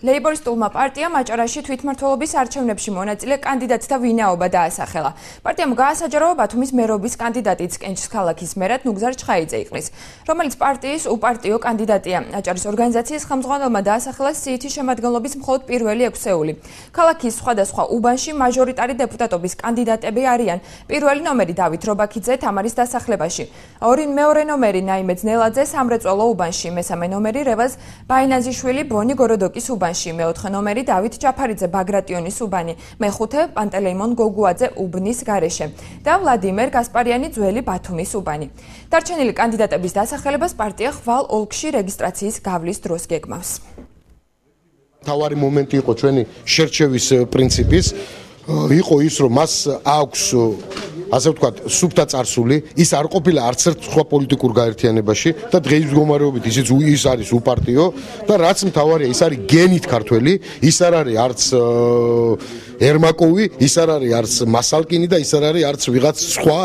ლეიბორისტულმა პარტიამ აჭარაში თვითმმართველობის არჩევნებში მონაწილე კანდიდატთა ვინაობა დაასახელა. პარტიამ გაასაჯაროვა ბათუმის მერობის კანდიდატიც კენჭის ქალაქის მერად ნუგზარ ჩხაიძე იყრის, რომელიც პარტიის უპარტიო კანდიდატია. აჭარის ორგანიზაციის ხელმძღვანელმა დაასახელა სიითის შემადგენლობის მხოლოდ პირველი ექვსეული. ქალაქის სხვადასხვა უბანში მაჟორიტარი დეპუტატობის კანდიდატები არიან. პირველი ნომერი დავით რობაქიძე თამარის დასახლებაში, ორი მეორე ნომერი ნაიმე ძნელაძე სამრეწველო უბანში, მესამე ნომერი რევაზ ბაინაზიშვილი ბონი გოროდოკის უბანში. უბანში, მეოთხე ნომერი დავით ჯაფარიძე ბაგრატიონის უბანი, მეხუთე პანტელეიმონ გოგუაძე უბნის გარეშე და ვლადიმერ გასპარიანი ძველი ბათუმის უბანი. დარჩენილი კანდიდატების დასახელებას პარტია ხვალ ოლქში რეგისტრაციის გავლის დროს გეგმავს. თავარი მომენტი იყო ჩვენი შერჩევის პრინციპის იყო ის რომ მას აქვს ასე ვთქვათ, სუფთა царსული, ის არ ყოფილა არც ერთ სხვა პოლიტიკურ გაერთიანებაში და დღეის მდგომარეობით ისიც ის არის უპარტიო და რაც მთავარია, ის არის გენით ქართველი, ის არ არის არც ერმაკოვი, ის არ არის არც მასალკინი და ის არ არის არც ვიღაც სხვა